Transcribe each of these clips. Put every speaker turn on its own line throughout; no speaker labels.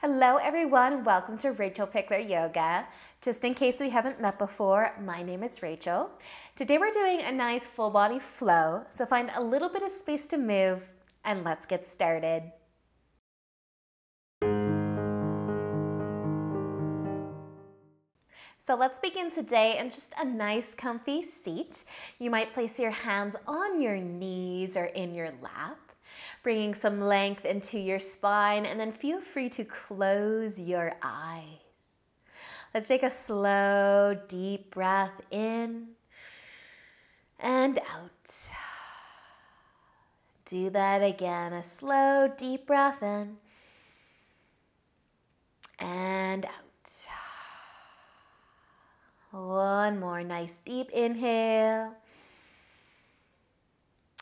Hello, everyone. Welcome to Rachel Pichler Yoga. Just in case we haven't met before, my name is Rachel. Today we're doing a nice full body flow, so find a little bit of space to move and let's get started. So let's begin today in just a nice comfy seat. You might place your hands on your knees or in your lap, bringing some length into your spine, and then feel free to close your eyes. Let's take a slow, deep breath in and out. Do that again. A slow, deep breath in and out. One more nice deep inhale.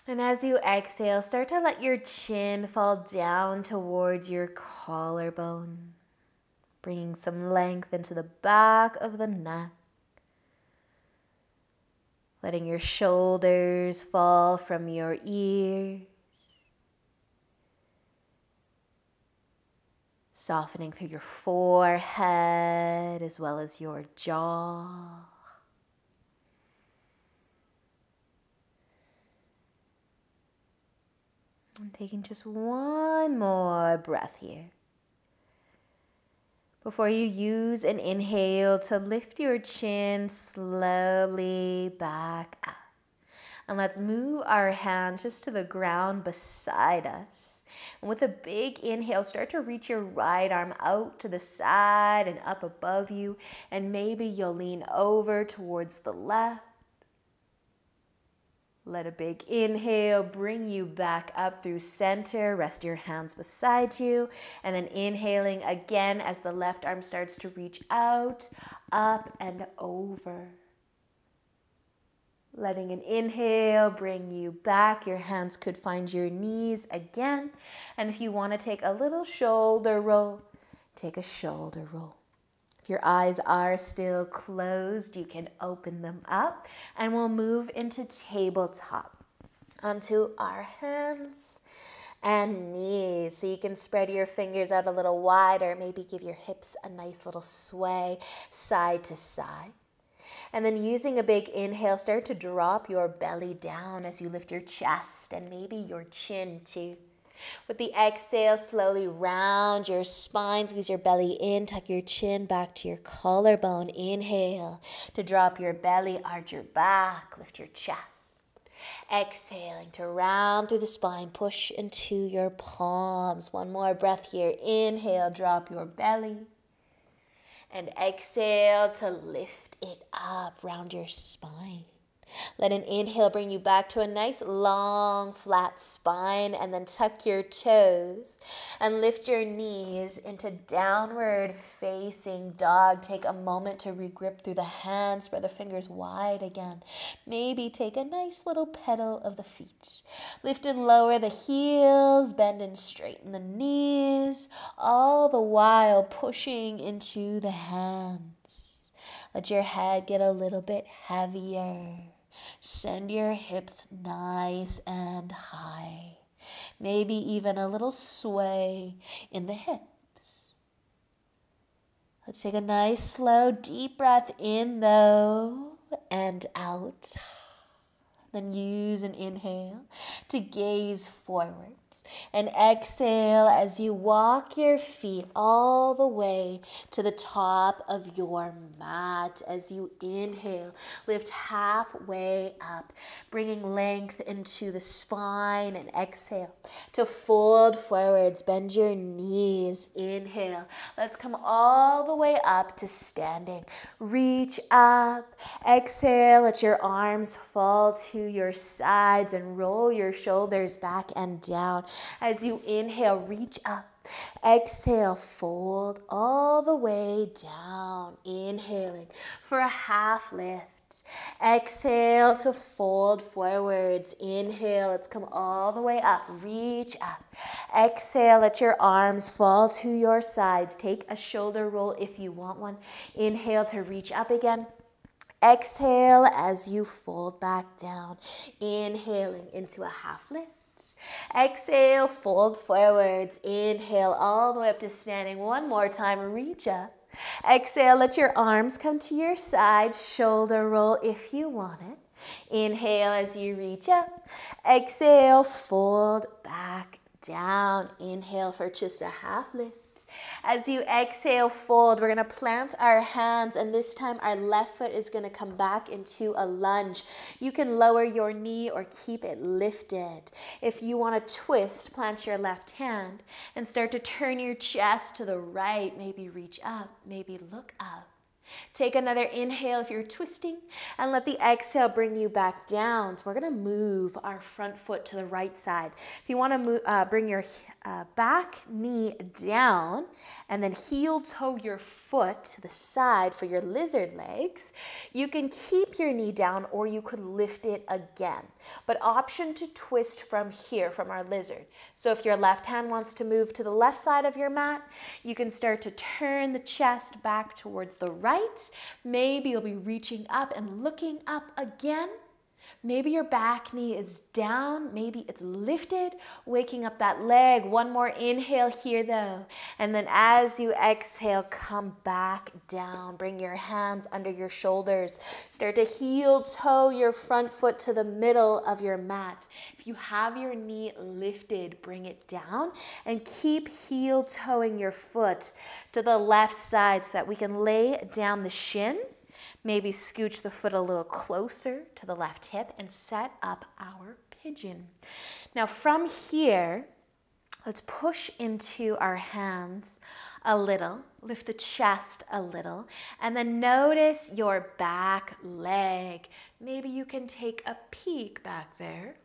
And as you exhale, start to let your chin fall down towards your collarbone, bringing some length into the back of the neck. Letting your shoulders fall from your ears. softening through your forehead as well as your jaw. And taking just one more breath here. Before you use an inhale to lift your chin slowly back up. And let's move our hands just to the ground beside us. And with a big inhale, start to reach your right arm out to the side and up above you. And maybe you'll lean over towards the left. Let a big inhale bring you back up through center. Rest your hands beside you. And then inhaling again as the left arm starts to reach out, up and over. Letting an inhale bring you back. Your hands could find your knees again. And if you want to take a little shoulder roll, take a shoulder roll. Your eyes are still closed, you can open them up and we'll move into tabletop onto our hands and knees. So you can spread your fingers out a little wider, maybe give your hips a nice little sway side to side. And then using a big inhale, start to drop your belly down as you lift your chest and maybe your chin too. With the exhale, slowly round your spine, squeeze your belly in, tuck your chin back to your collarbone. Inhale to drop your belly, arch your back, lift your chest. Exhaling to round through the spine, push into your palms. One more breath here. Inhale, drop your belly and exhale to lift it up round your spine. Let an inhale bring you back to a nice long flat spine and then tuck your toes and lift your knees into downward facing dog. Take a moment to regrip through the hands, spread the fingers wide again. Maybe take a nice little pedal of the feet. Lift and lower the heels, bend and straighten the knees, all the while pushing into the hands. Let your head get a little bit heavier. Send your hips nice and high. Maybe even a little sway in the hips. Let's take a nice, slow, deep breath in though and out. Then use an inhale to gaze forward and exhale as you walk your feet all the way to the top of your mat. As you inhale, lift halfway up, bringing length into the spine and exhale to fold forwards. Bend your knees. Inhale. Let's come all the way up to standing. Reach up. Exhale. Let your arms fall to your sides and roll your shoulders back and down. As you inhale, reach up. Exhale, fold all the way down. Inhaling for a half lift. Exhale to fold forwards. Inhale, let's come all the way up. Reach up. Exhale, let your arms fall to your sides. Take a shoulder roll if you want one. Inhale to reach up again. Exhale as you fold back down. Inhaling into a half lift. Exhale, fold forwards. Inhale all the way up to standing. One more time, reach up. Exhale, let your arms come to your side, shoulder roll if you want it. Inhale as you reach up. Exhale, fold back down. Inhale for just a half lift. As you exhale, fold. We're going to plant our hands, and this time our left foot is going to come back into a lunge. You can lower your knee or keep it lifted. If you want to twist, plant your left hand and start to turn your chest to the right. Maybe reach up, maybe look up. Take another inhale if you're twisting and let the exhale bring you back down. So we're going to move our front foot to the right side. If you want to move, uh, bring your uh, back knee down and then heel toe your foot to the side for your lizard legs, you can keep your knee down or you could lift it again. But option to twist from here, from our lizard. So if your left hand wants to move to the left side of your mat, you can start to turn the chest back towards the right right. Maybe you'll be reaching up and looking up again. Maybe your back knee is down, maybe it's lifted, waking up that leg. One more inhale here though. And then as you exhale, come back down. Bring your hands under your shoulders. Start to heel toe your front foot to the middle of your mat. If you have your knee lifted, bring it down and keep heel toeing your foot to the left side so that we can lay down the shin Maybe scooch the foot a little closer to the left hip and set up our pigeon. Now from here, let's push into our hands a little, lift the chest a little, and then notice your back leg. Maybe you can take a peek back there.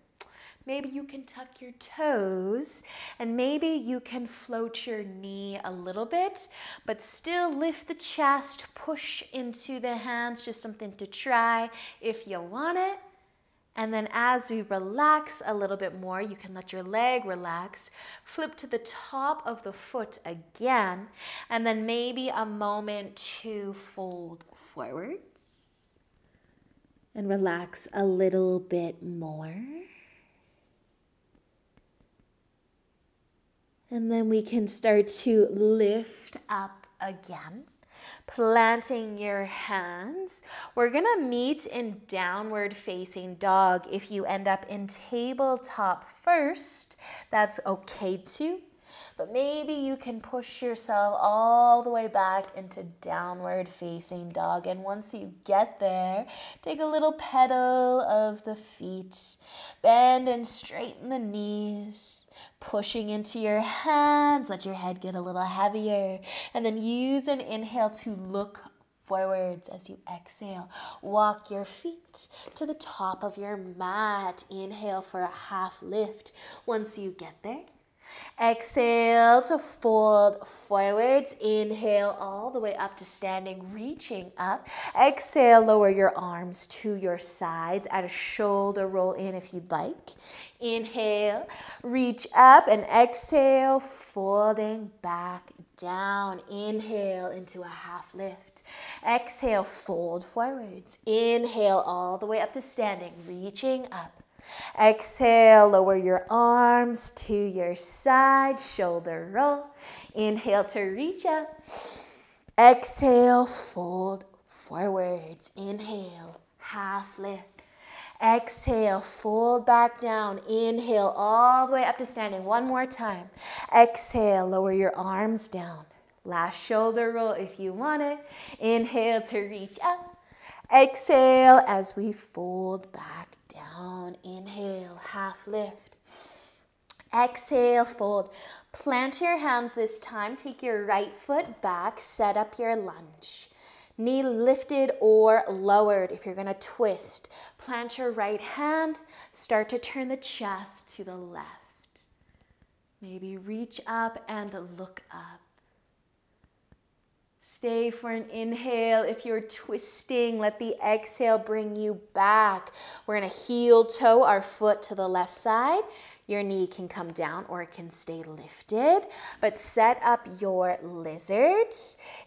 Maybe you can tuck your toes and maybe you can float your knee a little bit, but still lift the chest, push into the hands, just something to try if you want it. And then as we relax a little bit more, you can let your leg relax, flip to the top of the foot again, and then maybe a moment to fold forwards and relax a little bit more. And then we can start to lift up again, planting your hands. We're gonna meet in downward facing dog. If you end up in tabletop first, that's okay too. But maybe you can push yourself all the way back into downward facing dog. And once you get there, take a little pedal of the feet, bend and straighten the knees pushing into your hands. Let your head get a little heavier. And then use an inhale to look forwards as you exhale. Walk your feet to the top of your mat. Inhale for a half lift. Once you get there, Exhale to fold forwards. Inhale all the way up to standing, reaching up. Exhale, lower your arms to your sides. Add a shoulder roll in if you'd like. Inhale, reach up and exhale, folding back down. Inhale into a half lift. Exhale, fold forwards. Inhale all the way up to standing, reaching up. Exhale, lower your arms to your side, shoulder roll. Inhale to reach up. Exhale, fold forwards. Inhale, half lift. Exhale, fold back down. Inhale, all the way up to standing. One more time. Exhale, lower your arms down. Last shoulder roll if you want it. Inhale to reach up. Exhale as we fold back down. Inhale, half lift. Exhale, fold. Plant your hands this time. Take your right foot back. Set up your lunge. Knee lifted or lowered if you're going to twist. Plant your right hand. Start to turn the chest to the left. Maybe reach up and look up. Stay for an inhale. If you're twisting, let the exhale bring you back. We're to heel toe our foot to the left side. Your knee can come down or it can stay lifted, but set up your lizard.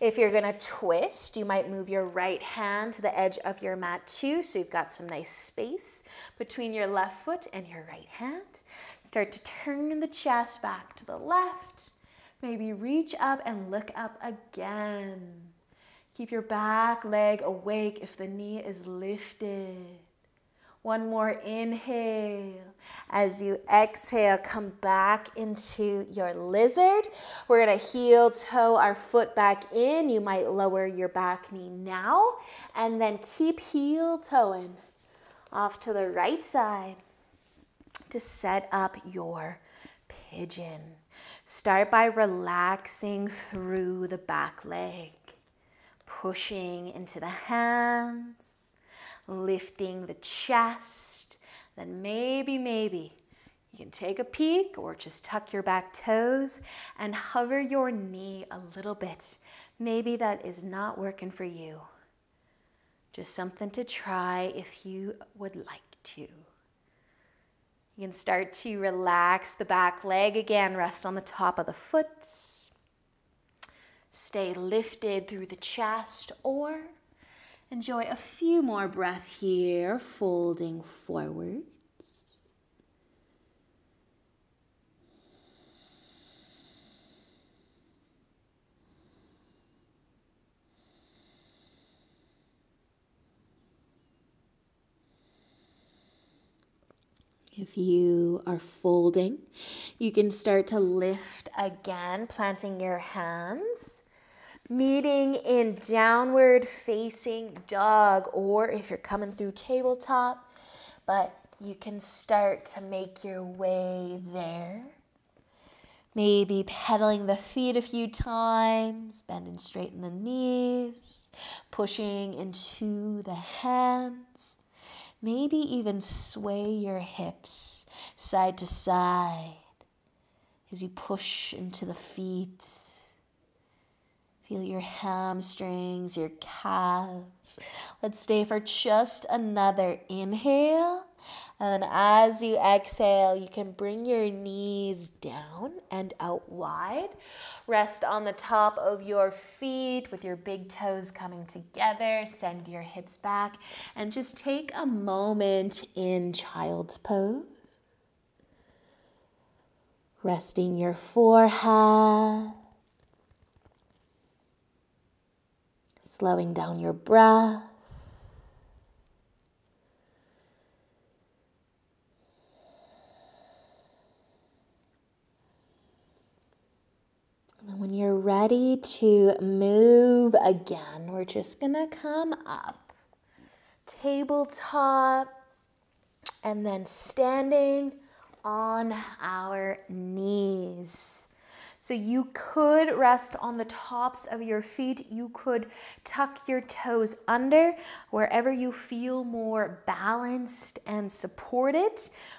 If you're gonna twist, you might move your right hand to the edge of your mat too, so you've got some nice space between your left foot and your right hand. Start to turn the chest back to the left. Maybe reach up and look up again. Keep your back leg awake if the knee is lifted. One more inhale. As you exhale, come back into your lizard. We're to heel toe our foot back in. You might lower your back knee now and then keep heel toeing off to the right side to set up your pigeon. Start by relaxing through the back leg, pushing into the hands lifting the chest. Then maybe, maybe you can take a peek or just tuck your back toes and hover your knee a little bit. Maybe that is not working for you. Just something to try if you would like to. You can start to relax the back leg again, rest on the top of the foot. Stay lifted through the chest or Enjoy a few more breath here, folding forwards. If you are folding, you can start to lift again, planting your hands meeting in downward facing dog, or if you're coming through tabletop, but you can start to make your way there. Maybe pedaling the feet a few times, bending straight in the knees, pushing into the hands. Maybe even sway your hips side to side as you push into the feet Feel your hamstrings, your calves. Let's stay for just another inhale. And as you exhale, you can bring your knees down and out wide. Rest on the top of your feet with your big toes coming together. Send your hips back and just take a moment in child's pose. Resting your forehead slowing down your breath. And when you're ready to move again, we're just going to come up, tabletop, and then standing on our knees. So you could rest on the tops of your feet. You could tuck your toes under wherever you feel more balanced and supported.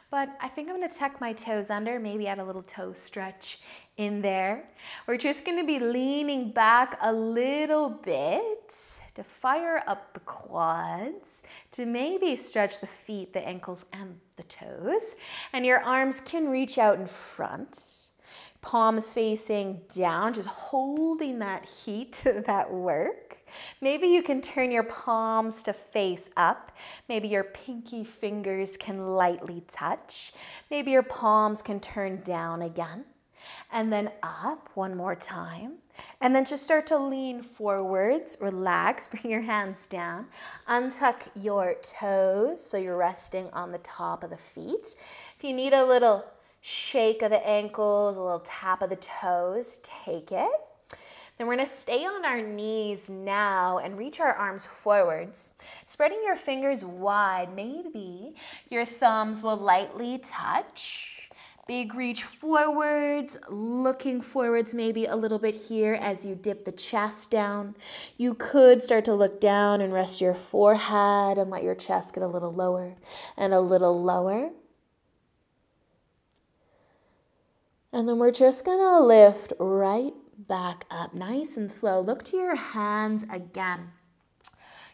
But I think I'm gonna tuck my toes under, maybe add a little toe stretch in there. We're just gonna be leaning back a little bit to fire up the quads, to maybe stretch the feet, the ankles, and the toes. And your arms can reach out in front palms facing down, just holding that heat, that work. Maybe you can turn your palms to face up. Maybe your pinky fingers can lightly touch. Maybe your palms can turn down again. And then up one more time. And then just start to lean forwards, relax, bring your hands down, untuck your toes so you're resting on the top of the feet. If you need a little shake of the ankles, a little tap of the toes, take it. Then we're gonna stay on our knees now and reach our arms forwards. Spreading your fingers wide, maybe your thumbs will lightly touch. Big reach forwards, looking forwards maybe a little bit here as you dip the chest down. You could start to look down and rest your forehead and let your chest get a little lower and a little lower. And then we're just gonna lift right back up nice and slow. Look to your hands again.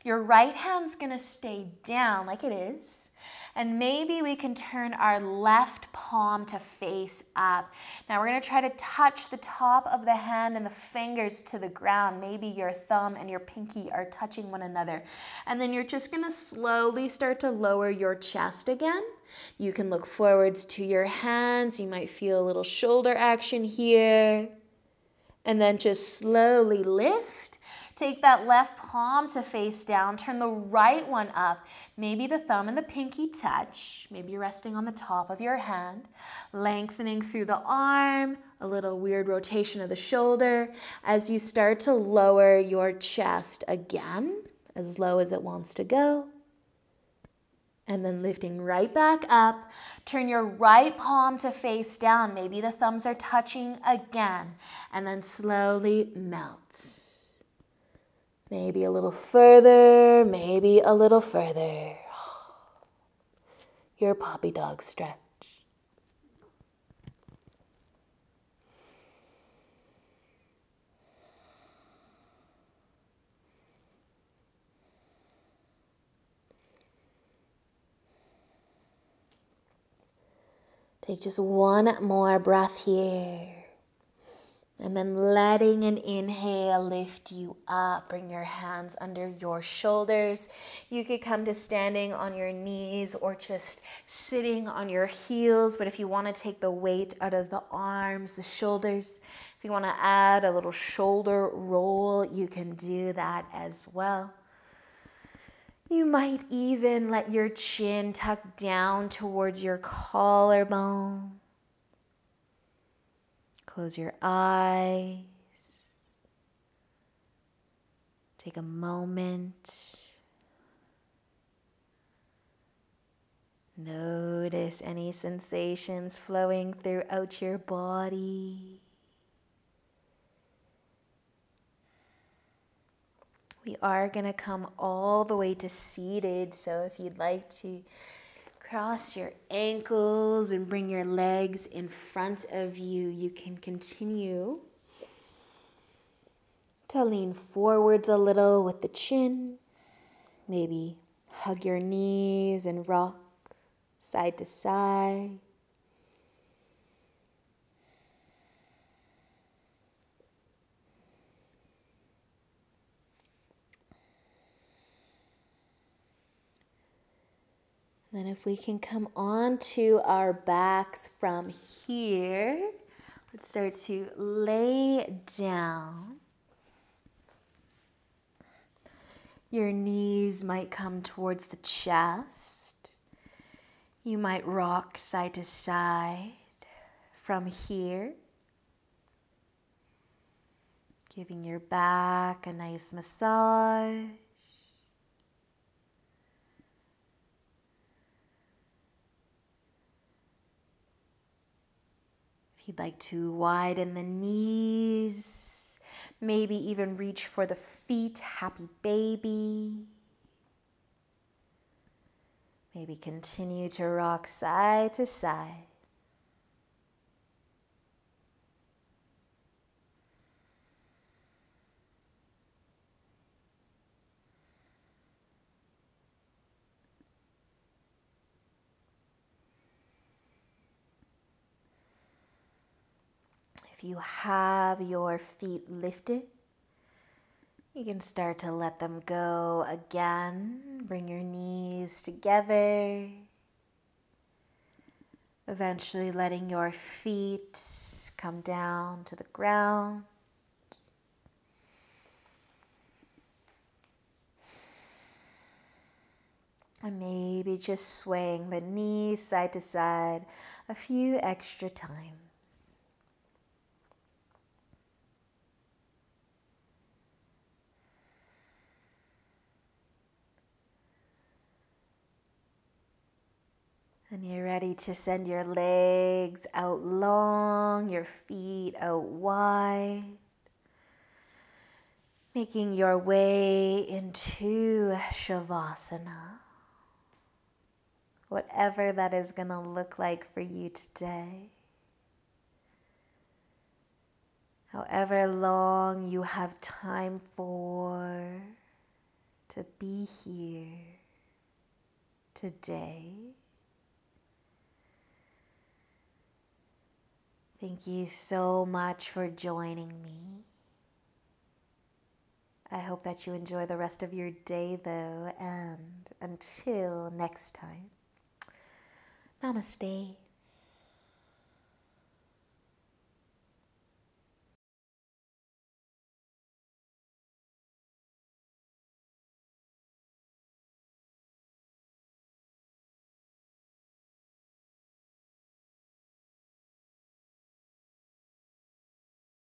Your right hand's gonna stay down like it is. And maybe we can turn our left palm to face up. Now we're gonna try to touch the top of the hand and the fingers to the ground. Maybe your thumb and your pinky are touching one another. And then you're just gonna slowly start to lower your chest again. You can look forwards to your hands. You might feel a little shoulder action here. And then just slowly lift Take that left palm to face down. Turn the right one up. Maybe the thumb and the pinky touch. Maybe you're resting on the top of your hand. Lengthening through the arm. A little weird rotation of the shoulder as you start to lower your chest again, as low as it wants to go. And then lifting right back up. Turn your right palm to face down. Maybe the thumbs are touching again. And then slowly melt. Maybe a little further, maybe a little further. Your puppy dog stretch. Take just one more breath here. And then letting an inhale lift you up. Bring your hands under your shoulders. You could come to standing on your knees or just sitting on your heels. But if you want to take the weight out of the arms, the shoulders, if you want to add a little shoulder roll, you can do that as well. You might even let your chin tuck down towards your collarbone. Close your eyes. Take a moment. Notice any sensations flowing throughout your body. We are going to come all the way to seated. So if you'd like to Cross your ankles and bring your legs in front of you. You can continue to lean forwards a little with the chin. Maybe hug your knees and rock side to side. Then if we can come onto our backs from here, let's start to lay down. Your knees might come towards the chest. You might rock side to side from here. Giving your back a nice massage. You'd like to widen the knees, maybe even reach for the feet, happy baby. Maybe continue to rock side to side. If you have your feet lifted, you can start to let them go again. Bring your knees together. Eventually, letting your feet come down to the ground. And maybe just swaying the knees side to side a few extra times. And you're ready to send your legs out long, your feet out wide. Making your way into Shavasana. Whatever that is going to look like for you today. however long you have time for to be here today. Thank you so much for joining me. I hope that you enjoy the rest of your day, though, and until next time, namaste.